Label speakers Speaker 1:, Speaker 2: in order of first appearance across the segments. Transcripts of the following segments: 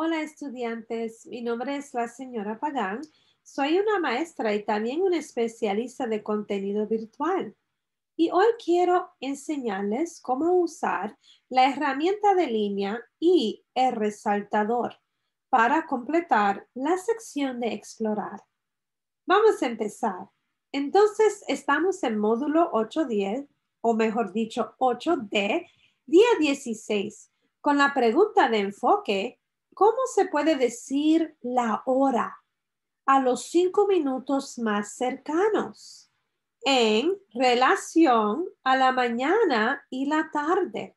Speaker 1: Hola estudiantes, mi nombre es la señora Pagán. Soy una maestra y también una especialista de contenido virtual. Y hoy quiero enseñarles cómo usar la herramienta de línea y el resaltador para completar la sección de explorar. Vamos a empezar. Entonces, estamos en módulo 810, o mejor dicho, 8D, día 16, con la pregunta de enfoque ¿Cómo se puede decir la hora a los cinco minutos más cercanos en relación a la mañana y la tarde,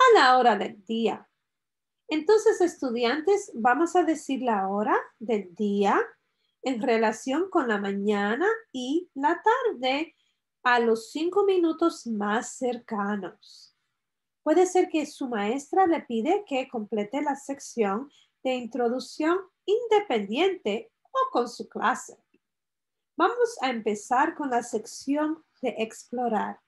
Speaker 1: a la hora del día? Entonces, estudiantes, vamos a decir la hora del día en relación con la mañana y la tarde a los cinco minutos más cercanos. Puede ser que su maestra le pide que complete la sección de introducción independiente o con su clase. Vamos a empezar con la sección de explorar.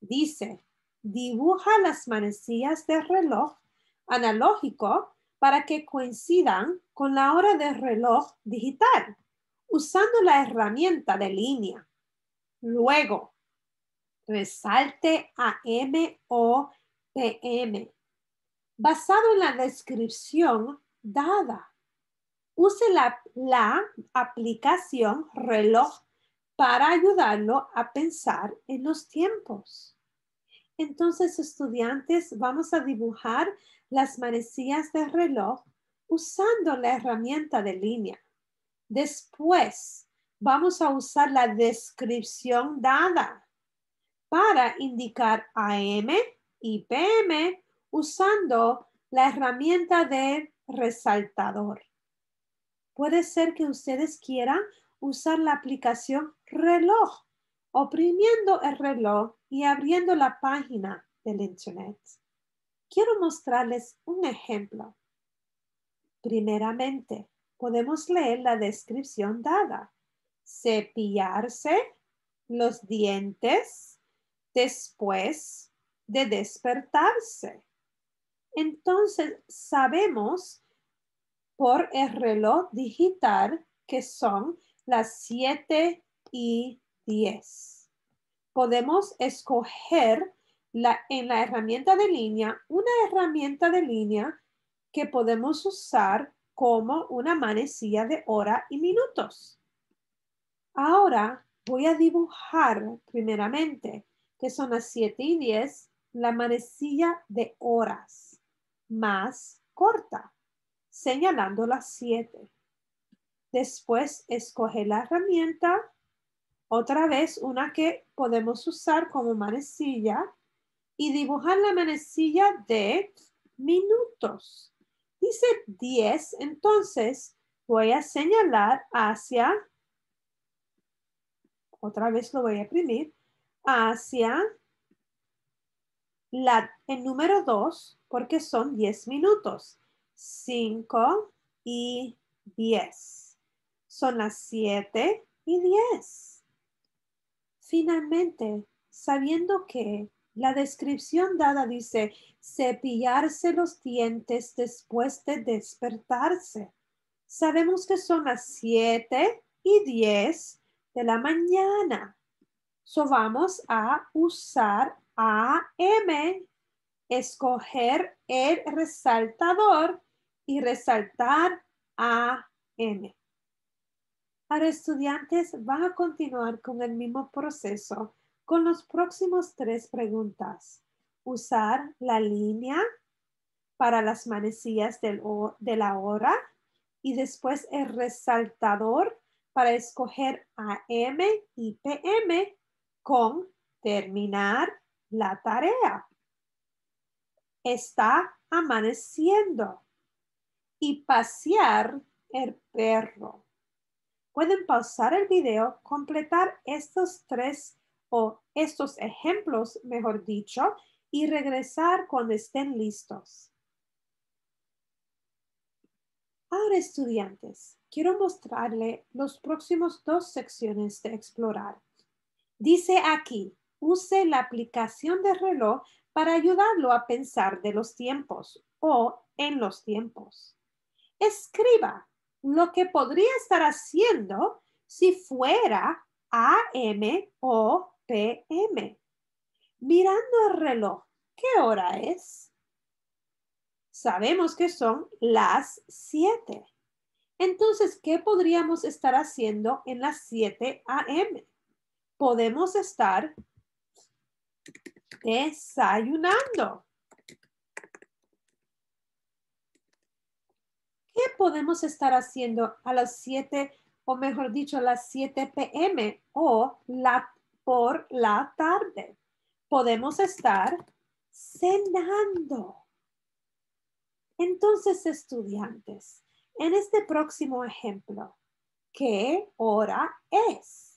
Speaker 1: Dice, dibuja las manecillas del reloj analógico para que coincidan con la hora del reloj digital, usando la herramienta de línea. Luego, resalte a M o PM. Basado en la descripción dada, use la, la aplicación reloj para ayudarlo a pensar en los tiempos. Entonces, estudiantes, vamos a dibujar las manecillas del reloj usando la herramienta de línea. Después, vamos a usar la descripción dada para indicar AM, IPM usando la herramienta de resaltador. Puede ser que ustedes quieran usar la aplicación reloj, oprimiendo el reloj y abriendo la página del Internet. Quiero mostrarles un ejemplo. Primeramente, podemos leer la descripción dada. Cepillarse los dientes después de despertarse. Entonces sabemos por el reloj digital que son las 7 y 10. Podemos escoger la, en la herramienta de línea una herramienta de línea que podemos usar como una manecilla de hora y minutos. Ahora voy a dibujar primeramente que son las 7 y 10 la manecilla de horas más corta, señalando las siete. Después escoge la herramienta, otra vez una que podemos usar como manecilla y dibujar la manecilla de minutos. Dice 10, entonces voy a señalar hacia, otra vez lo voy a imprimir, hacia la, el número 2 porque son 10 minutos. 5 y 10. Son las 7 y 10. Finalmente, sabiendo que la descripción dada dice cepillarse los dientes después de despertarse. Sabemos que son las 7 y 10 de la mañana. So vamos a usar AM, escoger el resaltador y resaltar AM. Ahora estudiantes van a continuar con el mismo proceso con los próximos tres preguntas. Usar la línea para las manecillas de la hora y después el resaltador para escoger AM y PM con terminar la tarea. Está amaneciendo y pasear el perro. Pueden pausar el video, completar estos tres o estos ejemplos, mejor dicho, y regresar cuando estén listos. Ahora, estudiantes, quiero mostrarle los próximos dos secciones de explorar. Dice aquí, use la aplicación de reloj para ayudarlo a pensar de los tiempos o en los tiempos. Escriba lo que podría estar haciendo si fuera AM o PM. Mirando el reloj, ¿qué hora es? Sabemos que son las 7. Entonces, ¿qué podríamos estar haciendo en las 7 a.m.? Podemos estar desayunando. ¿Qué podemos estar haciendo a las 7 o mejor dicho a las 7 p.m. o la, por la tarde? Podemos estar cenando. Entonces, estudiantes, en este próximo ejemplo, ¿qué hora es?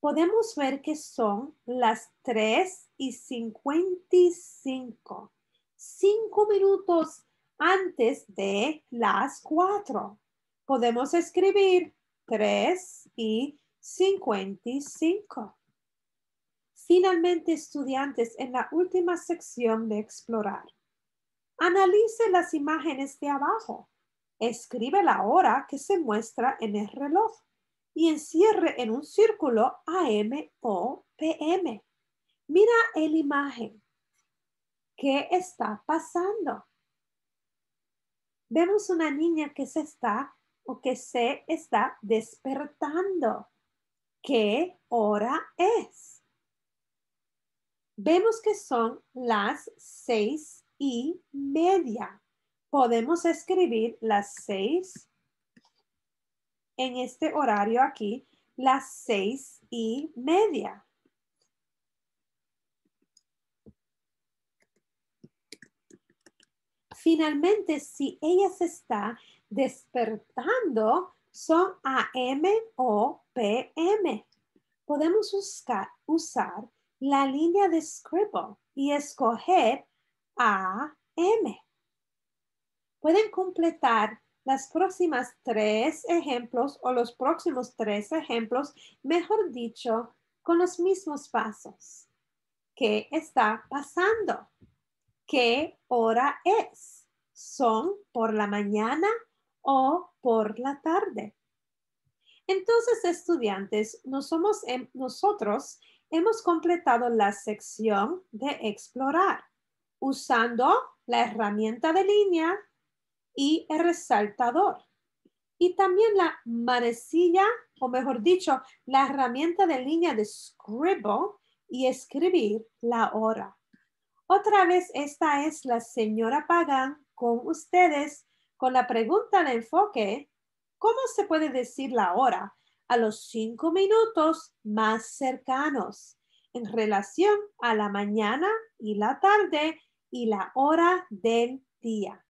Speaker 1: Podemos ver que son las 3 y 55, cinco minutos antes de las 4. Podemos escribir 3 y 55. Finalmente, estudiantes, en la última sección de explorar, Analice las imágenes de abajo. Escribe la hora que se muestra en el reloj y encierre en un círculo AM o PM. Mira la imagen. ¿Qué está pasando? Vemos una niña que se está o que se está despertando. ¿Qué hora es? Vemos que son las seis y media. Podemos escribir las seis en este horario aquí, las seis y media. Finalmente, si ella se está despertando, son AM o PM. Podemos usar, la línea de Scribble y escoger a, M. Pueden completar las próximas tres ejemplos o los próximos tres ejemplos, mejor dicho, con los mismos pasos. ¿Qué está pasando? ¿Qué hora es? ¿Son por la mañana o por la tarde? Entonces, estudiantes, no somos, nosotros hemos completado la sección de explorar usando la herramienta de línea y el resaltador. Y también la manecilla, o mejor dicho, la herramienta de línea de Scribble y escribir la hora. Otra vez, esta es la señora Pagan con ustedes con la pregunta de enfoque, ¿cómo se puede decir la hora a los cinco minutos más cercanos en relación a la mañana y la tarde y la hora del día.